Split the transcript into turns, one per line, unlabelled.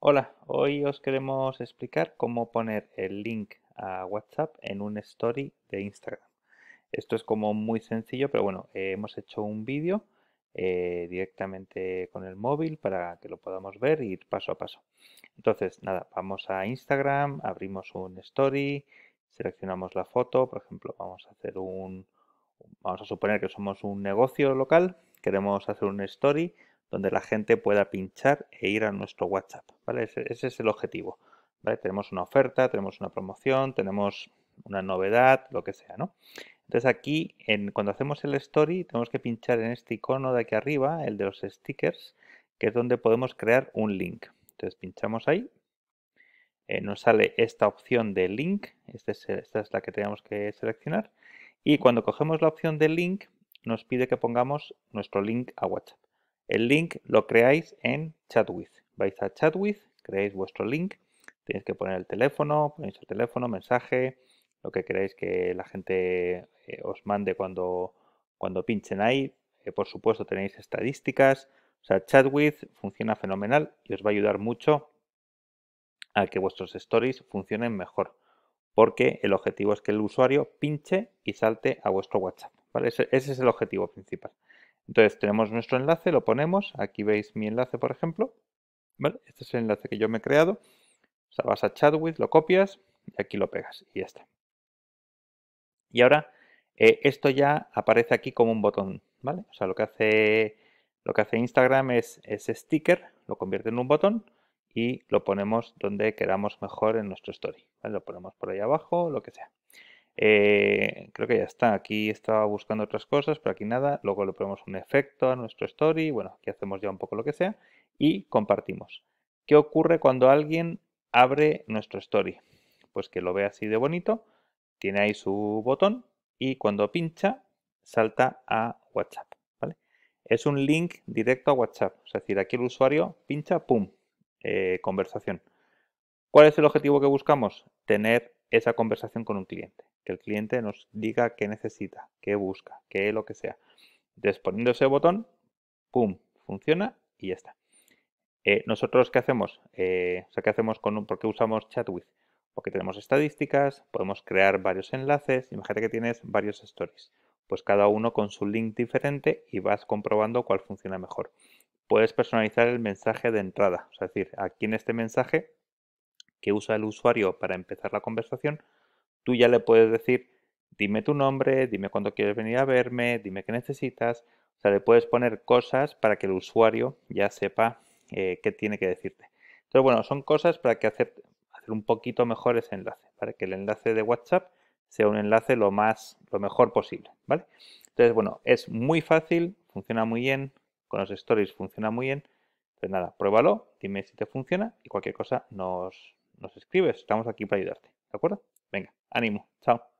Hola, hoy os queremos explicar cómo poner el link a WhatsApp en un story de Instagram. Esto es como muy sencillo, pero bueno, eh, hemos hecho un vídeo eh, directamente con el móvil para que lo podamos ver y ir paso a paso. Entonces, nada, vamos a Instagram, abrimos un story, seleccionamos la foto, por ejemplo, vamos a hacer un, vamos a suponer que somos un negocio local, queremos hacer un story donde la gente pueda pinchar e ir a nuestro WhatsApp. ¿vale? Ese, es el objetivo. Tenemos una oferta, tenemos una promoción, tenemos una novedad, lo que sea. ¿no? Entonces aquí, cuando hacemos el story, tenemos que pinchar en este icono de aquí arriba, el de los stickers, que es donde podemos crear un link. Entonces pinchamos ahí. Eh, nos sale esta opción de link, este esta es la que tenemos que seleccionar. Y cuando cogemos la opción de link, nos pide que pongamos nuestro link a WhatsApp. El link lo creáis en ChatWith. Vais a ChatWith, creáis vuestro link, tenéis que poner el teléfono, ponéis el teléfono, mensaje, lo que queráis que la gente eh, os mande cuando, cuando pinchen ahí. Eh, por supuesto tenéis estadísticas. O sea, ChatWith funciona fenomenal y os va a ayudar mucho a que vuestros stories funcionen mejor. Porque el objetivo es que el usuario pinche y salte a vuestro WhatsApp. ese es el objetivo principal. Entonces tenemos nuestro enlace, lo ponemos, aquí veis mi enlace por ejemplo, Este es el enlace que yo me he creado, o sea, vas a Chatwith, lo copias y aquí lo pegas y ya está. Y ahora eh, esto ya aparece aquí como un botón, ¿vale? O sea, lo que hace, lo que hace Instagram es ese sticker, lo convierte en un botón y lo ponemos donde queramos mejor en nuestro story. Lo ponemos por ahí abajo, lo que sea. Eh, creo que ya está. Aquí estaba buscando otras cosas, pero aquí nada. Luego le ponemos un efecto a nuestro story. Bueno, aquí hacemos ya un poco lo que sea. Y compartimos. ¿Qué ocurre cuando alguien abre nuestro story? Pues que lo ve así de bonito. Tiene ahí su botón. Y cuando pincha, salta a WhatsApp. ¿vale? Es un link directo a WhatsApp. Es decir, aquí el usuario pincha, ¡pum! Eh, conversación. ¿Cuál es el objetivo que buscamos? Tener esa conversación con un cliente que el cliente nos diga qué necesita, qué busca, qué lo que sea. Entonces, poniendo ese botón, ¡pum! Funciona y ya está. Eh, nosotros, ¿qué hacemos? Eh, o sea, ¿qué hacemos con un, ¿Por qué usamos ChatWith? Porque tenemos estadísticas, podemos crear varios enlaces. Imagínate que tienes varios stories. Pues cada uno con su link diferente y vas comprobando cuál funciona mejor. Puedes personalizar el mensaje de entrada. es decir, aquí en este mensaje que usa el usuario para empezar la conversación, tú ya le puedes decir, dime tu nombre, dime cuándo quieres venir a verme, dime qué necesitas. O sea, le puedes poner cosas para que el usuario ya sepa eh, qué tiene que decirte. Entonces, bueno, son cosas para que hacer, hacer un poquito mejor ese enlace, para que el enlace de WhatsApp sea un enlace lo más, lo mejor posible, ¿vale? Entonces, bueno, es muy fácil, funciona muy bien, con los stories funciona muy bien. Entonces, nada, pruébalo, dime si te funciona y cualquier cosa nos, nos escribes. Estamos aquí para ayudarte, ¿de acuerdo? Venga, ánimo, chao.